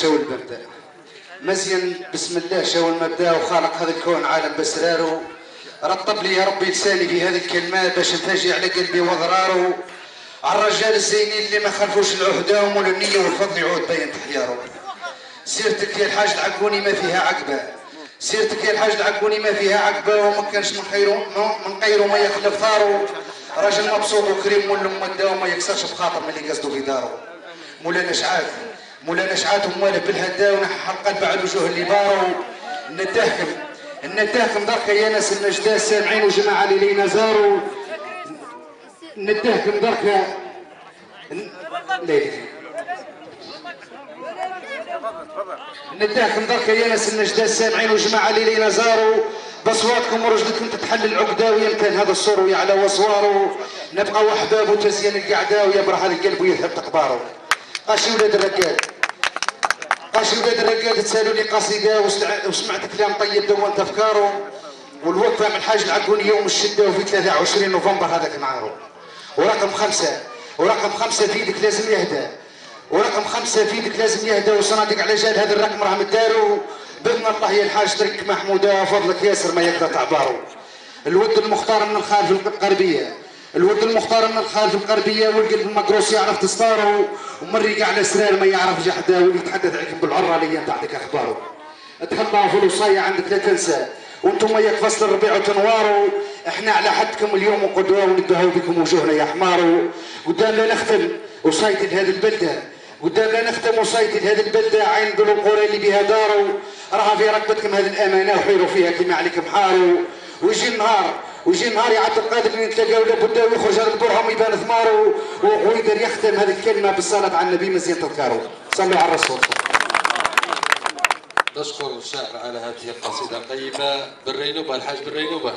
شو المبدا مزيان بسم الله شو المبدأ وخالق هذا الكون عالم بسراره. رطب لي يا ربي لساني في هذه الكلمات باش نفاجئ على قلبي وضراره. على الرجال الزينين اللي ما خلفوش العهده ومول النيه والفضل يعود بين تحياره سيرتك يا الحاج العقوني ما فيها عقبة. سيرتك يا الحاج العقوني ما فيها عقبة وما كانش من خيره من غيره ما يخلف ثاره. راجل مبسوط وكريم مول مده وما يكسرش بخاطر من اللي قصدوا في داره. مولانا شعاث مولانا شعاث وموالف بالهدا ونحى القلب على الوجوه اللي باروا ندهكم ندهكم درك يا ناس المجدة سامعين وجماعة اللي لينا زاروا ندهكم درك. ليه نداكم درك يا ناس النجدة السامعين وجماعة اللي لينا زاروا بصواتكم ورجلكم تتحل العقدة ويا كان هذا الصور ويعلى وصواره نبقى وحباب القعدة ويبرح هذا القلب ويذهب تقباره قاشي ولاد الرجال قاشي ولاد الرجال تسالوا لي قصيدة وسمعت كلام طيب دونت افكاره والوقفة من الحاج العقوني يوم الشدة وفي 23 نوفمبر هذاك نعارو ورقم خمسة. ورقم خمسة في يدك لازم يهدى. ورقم خمسة في يدك لازم يهدى وصناديق على جال هذا الرقم راهم داروا بإذن الله يا الحاج ترك محمودة فضلك ياسر ما يقدر تعبارو. الود المختار من الخالف القربية. الود المختار من الخالف القربية والقلب المقروس يعرف تستاره ومري على سرار ما يعرف جحده واللي يتحدث عليكم بالعرة اللي تعطيك أخباره. تحطها في الوصاية عندك لا تنسى. وأنتم ياك فصل الربيع وتنواروا إحنا على حدكم اليوم وقدوة وندهوا بكم وجوهنا يا حمارو قدام لا نختم وصايت لهذه البلدة. قدام لا نختم وصايت لهذه البلدة. عين بلو القرى اللي بها داروا راها في ركبتكم هذه الأمانة وحيروا فيها كما عليكم حاروا ويجي النهار. ويجي النهار يا عبد القادر اللي نتلاقاو لابد ويخرج هذا البرهم يبان ثماره ويقدر يختم هذه الكلمة بالصلاة على النبي مزيان تذكاروا صلوا على الرسول. نشكر الشاعر على هذه القصيدة الطيبة بالرينوبة الحاج الرينوبة.